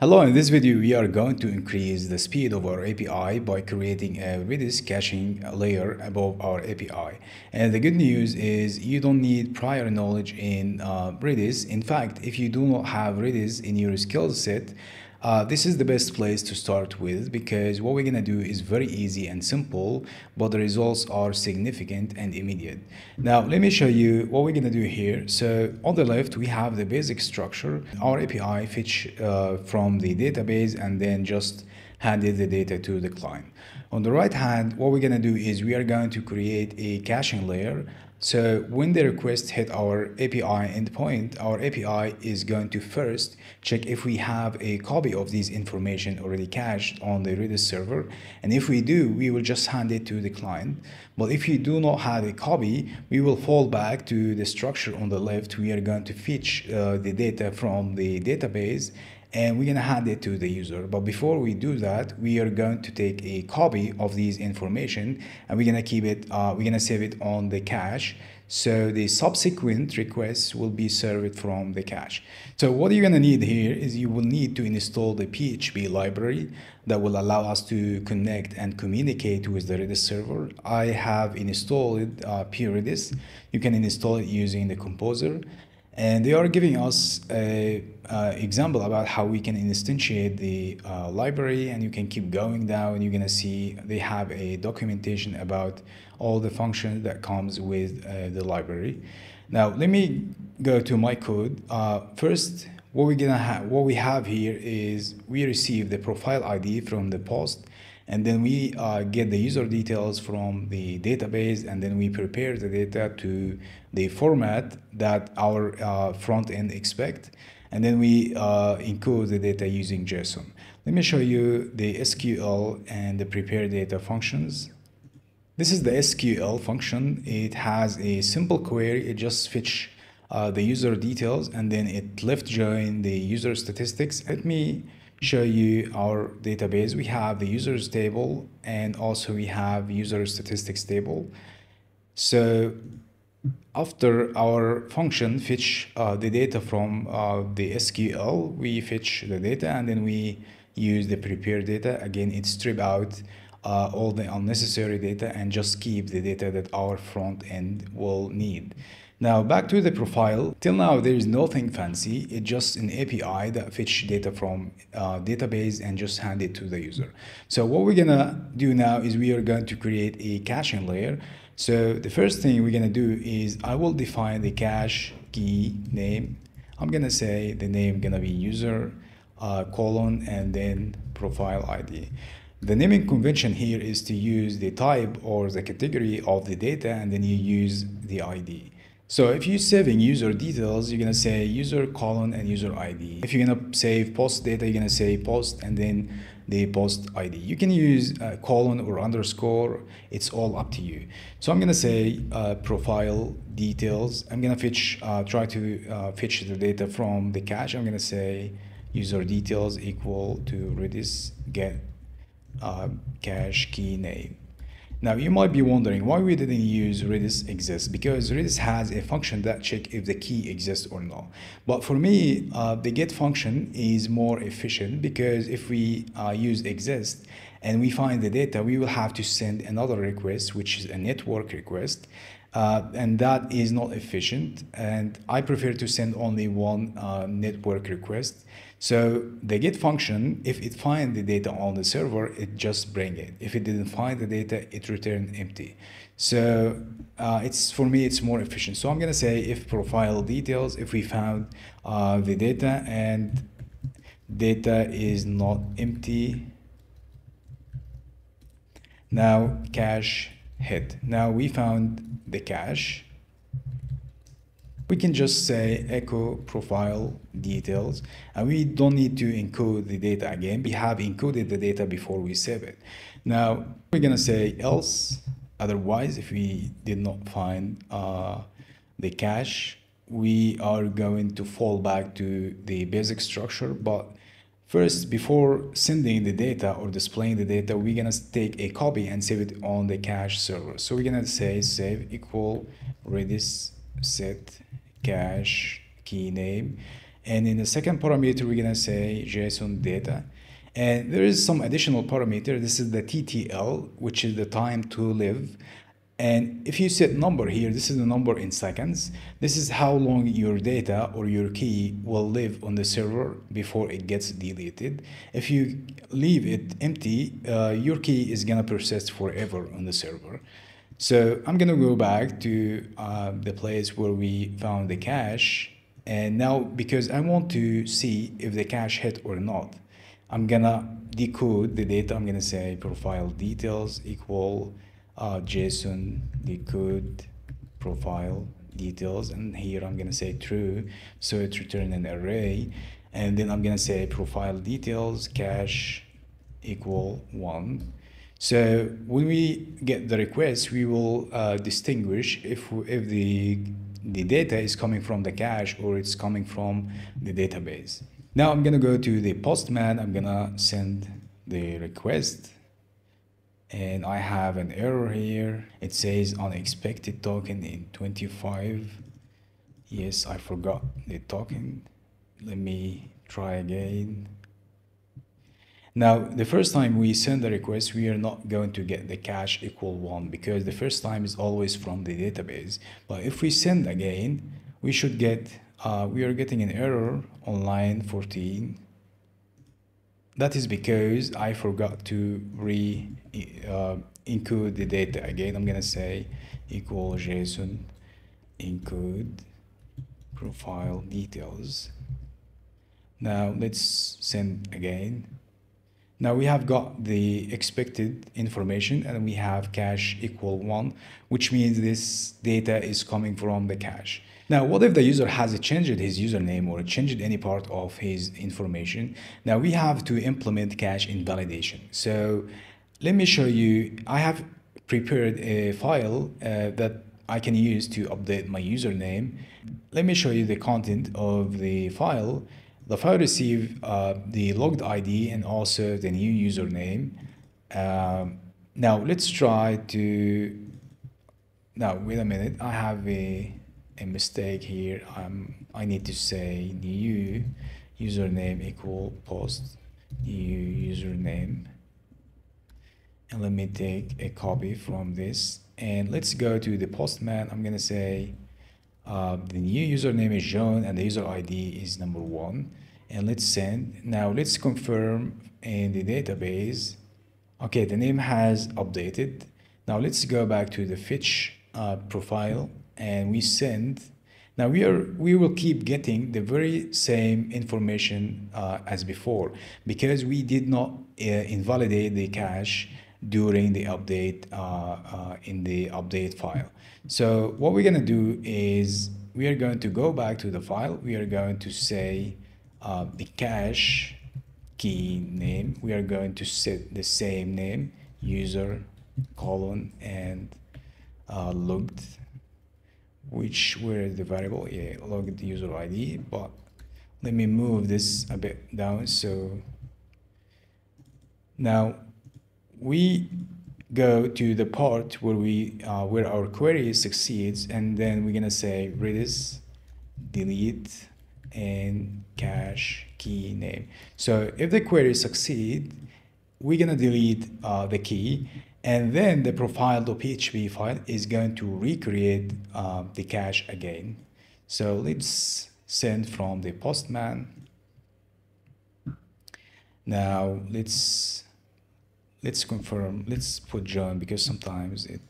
Hello, in this video we are going to increase the speed of our API by creating a Redis caching layer above our API. And the good news is you don't need prior knowledge in uh, Redis. In fact, if you do not have Redis in your skill set, uh, this is the best place to start with because what we're gonna do is very easy and simple, but the results are significant and immediate. Now, let me show you what we're gonna do here. So on the left, we have the basic structure. Our API fetch uh, from the database and then just handed the data to the client. On the right hand, what we're gonna do is we are going to create a caching layer so when the request hit our API endpoint, our API is going to first check if we have a copy of this information already cached on the Redis server. And if we do, we will just hand it to the client. But if you do not have a copy, we will fall back to the structure on the left. We are going to fetch uh, the data from the database and we're going to hand it to the user. But before we do that, we are going to take a copy of these information and we're going to keep it, uh, we're going to save it on the cache. So the subsequent requests will be served from the cache. So what you're going to need here is you will need to install the PHP library that will allow us to connect and communicate with the Redis server. I have installed uh, Predis. You can install it using the composer and they are giving us a, example about how we can instantiate the uh, library and you can keep going down you're to see they have a documentation about all the functions that comes with uh, the library. Now let me go to my code. Uh, first what we're gonna have what we have here is we receive the profile id from the post and then we uh, get the user details from the database and then we prepare the data to the format that our uh, front end expect and then we uh, encode the data using JSON. Let me show you the SQL and the prepare data functions. This is the SQL function. It has a simple query. It just fetch uh, the user details and then it left join the user statistics. Let me show you our database. We have the users table and also we have user statistics table. So after our function fetch uh, the data from uh, the SQL, we fetch the data and then we use the prepare data. Again, it strip out uh, all the unnecessary data and just keep the data that our front end will need. Now back to the profile. Till now there is nothing fancy. It's just an API that fetch data from uh, database and just hand it to the user. So what we're gonna do now is we are going to create a caching layer. So the first thing we're gonna do is I will define the cache key name. I'm gonna say the name gonna be user uh, colon and then profile ID. The naming convention here is to use the type or the category of the data and then you use the ID. So if you're saving user details, you're gonna say user colon and user ID. If you're gonna save post data, you're gonna say post and then the post ID. You can use uh, colon or underscore. It's all up to you. So I'm gonna say uh, profile details. I'm gonna fetch, uh, try to uh, fetch the data from the cache. I'm gonna say user details equal to redis get uh, cache key name. Now you might be wondering why we didn't use Redis exists because Redis has a function that check if the key exists or not. But for me, uh, the get function is more efficient because if we uh, use exist and we find the data, we will have to send another request, which is a network request. Uh, and that is not efficient. And I prefer to send only one uh, network request. So the get function, if it find the data on the server, it just bring it. If it didn't find the data, it return empty. So uh, it's for me, it's more efficient. So I'm gonna say if profile details, if we found uh, the data and data is not empty. Now cache hit. Now we found the cache we can just say echo profile details and we don't need to encode the data again. We have encoded the data before we save it. Now we're gonna say else, otherwise if we did not find uh, the cache, we are going to fall back to the basic structure, but First, before sending the data or displaying the data, we're gonna take a copy and save it on the cache server. So we're gonna say save equal redis set cache key name And in the second parameter, we're gonna say JSON data. And there is some additional parameter. This is the TTL, which is the time to live. And if you set number here, this is the number in seconds. This is how long your data or your key will live on the server before it gets deleted. If you leave it empty, uh, your key is gonna persist forever on the server. So I'm gonna go back to uh, the place where we found the cache. And now, because I want to see if the cache hit or not, I'm gonna decode the data. I'm gonna say profile details equal uh, JSON decode profile details and here I'm gonna say true so it return an array and then I'm gonna say profile details cache equal one. So when we get the request we will uh, distinguish if if the the data is coming from the cache or it's coming from the database. Now I'm gonna go to the postman. I'm gonna send the request and I have an error here. It says unexpected token in 25 yes I forgot the token. Let me try again. Now the first time we send the request we are not going to get the cache equal 1 because the first time is always from the database. But if we send again we should get uh, we are getting an error on line 14 that is because I forgot to re uh, encode the data again. I'm gonna say equal JSON encode profile details. Now let's send again. Now we have got the expected information and we have cache equal one, which means this data is coming from the cache. Now, what if the user has changed his username or changed any part of his information? Now we have to implement cache invalidation. So let me show you, I have prepared a file uh, that I can use to update my username. Let me show you the content of the file. The file receive uh, the logged ID and also the new username. Um, now let's try to, now wait a minute, I have a a mistake here. Um, I need to say new username equal post new username. And let me take a copy from this. And let's go to the postman. I'm going to say uh, the new username is John and the user ID is number one. And let's send. Now let's confirm in the database. Okay, the name has updated. Now let's go back to the fetch uh, profile and we send now we are we will keep getting the very same information uh, as before because we did not uh, invalidate the cache during the update uh, uh in the update file. So what we're going to do is we are going to go back to the file. We are going to say uh, the cache key name. We are going to set the same name user colon and uh, logged which were the variable yeah log the user id but let me move this a bit down. So now we go to the part where we uh, where our query succeeds and then we're gonna say redis delete and cache key name so if the query succeed we're gonna delete uh, the key and then the profile.php file is going to recreate uh, the cache again. So let's send from the postman. Now let's let's confirm, let's put John because sometimes it,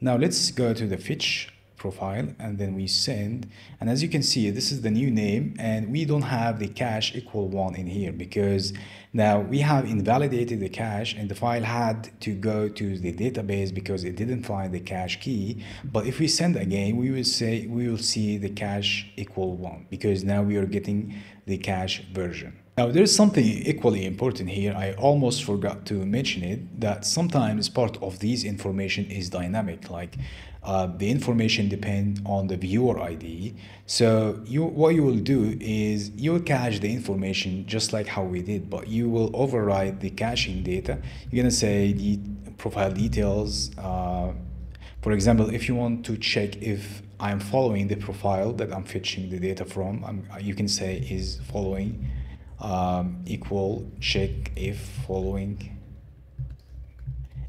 now let's go to the fetch profile and then we send. And as you can see this is the new name and we don't have the cache equal one in here because now we have invalidated the cache and the file had to go to the database because it didn't find the cache key. But if we send again we will say we will see the cache equal one because now we are getting the cache version now, there's something equally important here. I almost forgot to mention it that sometimes part of these information is dynamic, like uh, the information depend on the viewer ID. So you, what you will do is you will cache the information just like how we did, but you will override the caching data. You're gonna say the profile details. Uh, for example, if you want to check if I'm following the profile that I'm fetching the data from. I'm, you can say is following um, equal check if following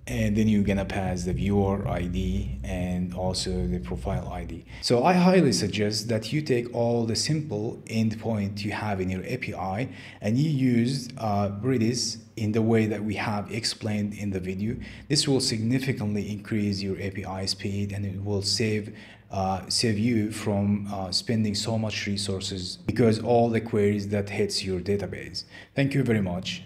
and then you're gonna pass the viewer ID and also the profile ID. So I highly suggest that you take all the simple endpoint you have in your API and you use uh, Redis in the way that we have explained in the video. This will significantly increase your API speed and it will save uh, save you from uh, spending so much resources because all the queries that hits your database. Thank you very much.